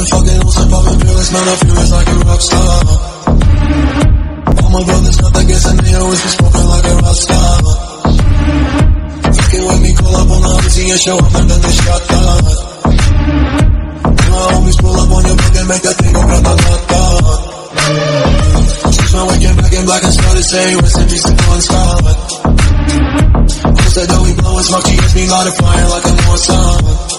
been fucking on some poppin' fearless, man, I feel it's like a rock star. All my brothers got that gas and they always be smoking like a rock star. Fucking with me, call up on the Uzi and show up and then they shot that. And my homies pull up on your back and make that thing go rata-ta-ta. Since my waking back in black and started saying rest in peace to Bon Scott. Who said that we blowin' smoke, she gets me light a fire like a North Sun.